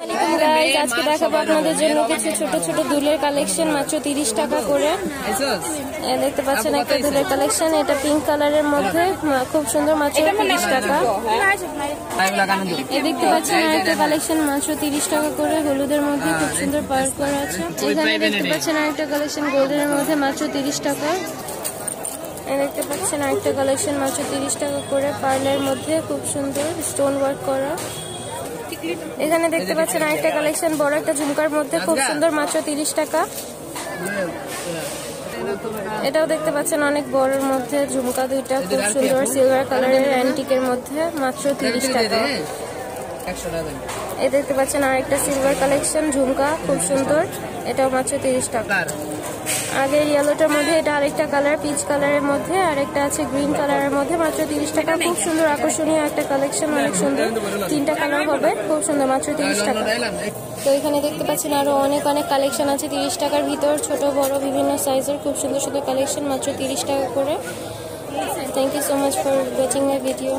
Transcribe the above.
আজকে দেখাবো আপনাদের জন্য কিছু ছোট ছোট দুলের কালেকশন মাত্র তিরিশ টাকা করে। দেখতে পাচ্ছেন একটা দুলের কালেকশন এটা পিঙ্ক কালারের মধ্যে মা- খুব সুন্দর মাত্র তিরিশ টাকা। এ দেখতে পাচ্ছেন আরেকটা কালেকশন মাত্র তিরিশ টাকা করে হলুদের মধ্যে খুব সুন্দর পার্ক করা আছে। এখানে দেখতে পাচ্ছেন আরেকটা কালেকশন গোল্ডেনের মধ্যে মাত্র তিরিশ টাকা। এ দেখতে পাচ্ছেন আরেকটা কালেকশন মাত্র তিরিশ টাকা করে পার্লের মধ্যে খুব সুন্দর স্টোন ওয়ার্ক করা। এখানে দেখতে পাচ্ছেন আরেকটা কালেকশন বড় একটা ঝুমকার মধ্যে খুব সুন্দর মাত্র তিরিশ টাকা। এটাও দেখতে পাচ্ছেন অনেক বড়ের মধ্যে ঝুমকা দুইটা খুব সুন্দর সিলভার কালারের অ্যান্টিকের মধ্যে মাত্র তিরিশ টাকা। এই দেখতে পাচ্ছেন আরেকটা সিলভার কালেকশন ঝুমকা খুব সুন্দর। এটাও মাত্র তিরিশ টাকা। আগের ইয়েলোটার মধ্যে এটা আরেকটা কালার পিচ কালারের মধ্যে আরেকটা আছে গ্রিন কালারের মধ্যে মাত্র তিরিশ টাকা। খুব সুন্দর আকর্ষণীয় একটা কালেকশন অনেক সুন্দর। তিনটা কালার হবে খুব সুন্দর মাত্র তিরিশ টাকা। তো এখানে দেখতে পাচ্ছেন আরও অনেক অনেক কালেকশন আছে তিরিশ টাকার ভিতর। ছোট বড় বিভিন্ন সাইজের খুব সুন্দর সুন্দর কালেকশন মাত্র তিরিশ টাকা করে। Thank you so much for watching my video